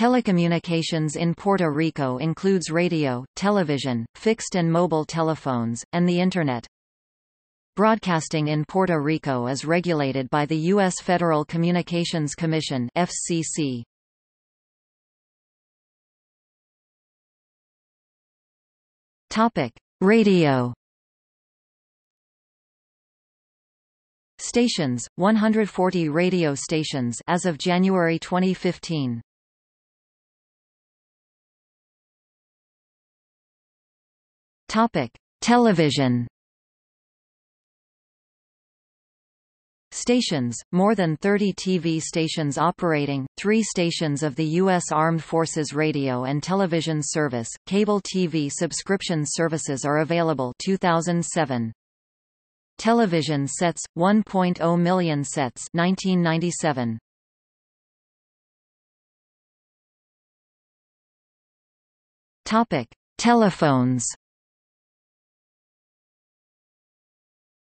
Telecommunications in Puerto Rico includes radio, television, fixed and mobile telephones, and the Internet. Broadcasting in Puerto Rico is regulated by the U.S. Federal Communications Commission FCC. Topic: Radio. Stations: 140 radio stations as of January 2015. Topic: Television. Stations, more than 30 TV stations operating, three stations of the U.S. Armed Forces Radio and Television Service, cable TV subscription services are available 2007. Television sets, 1.0 million sets 1997. Topic: Telephones.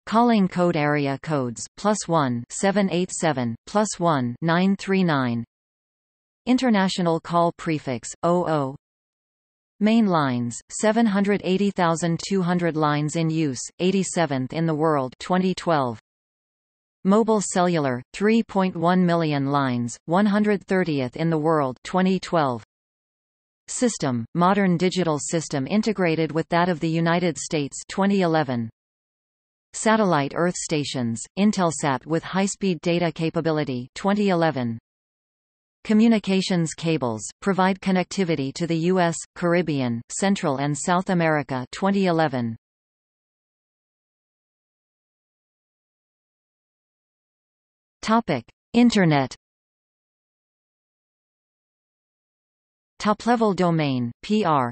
Calling code area codes 1 787 plus 1 939 International call prefix 00. Main lines 780,200 lines in use, 87th in the world 2012. Mobile cellular 3.1 million lines, 130th in the world 2012. System Modern digital system integrated with that of the United States 2011. Satellite Earth stations, Intelsat with high-speed data capability 2011. Communications cables, provide connectivity to the U.S., Caribbean, Central and South America 2011. Topic. Internet Top-level domain, PR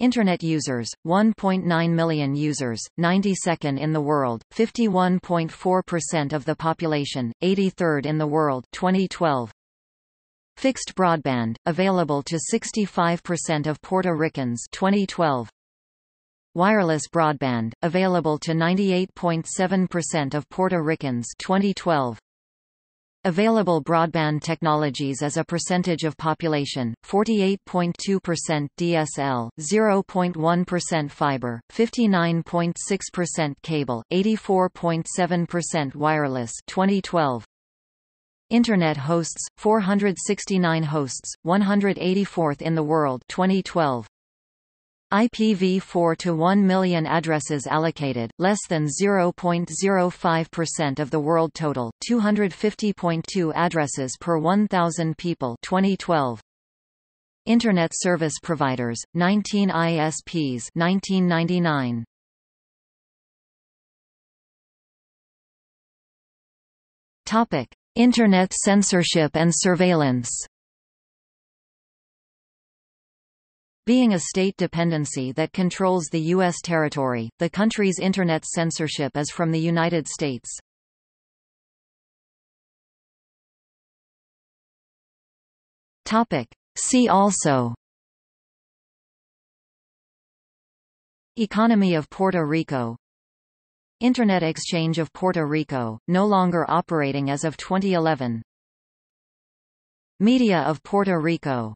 Internet users, 1.9 million users, 92nd in the world, 51.4% of the population, 83rd in the world 2012. Fixed broadband, available to 65% of Puerto Ricans 2012. Wireless broadband, available to 98.7% of Puerto Ricans 2012. Available broadband technologies as a percentage of population, 48.2% DSL, 0.1% fiber, 59.6% cable, 84.7% wireless 2012. Internet hosts, 469 hosts, 184th in the world 2012. IPv4 to 1 million addresses allocated, less than 0.05% of the world total, 250.2 addresses per 1,000 people 2012. Internet service providers, 19 ISPs 1999. Topic: Internet censorship and surveillance. Being a state dependency that controls the U.S. territory, the country's Internet censorship is from the United States. See also Economy of Puerto Rico Internet Exchange of Puerto Rico, no longer operating as of 2011 Media of Puerto Rico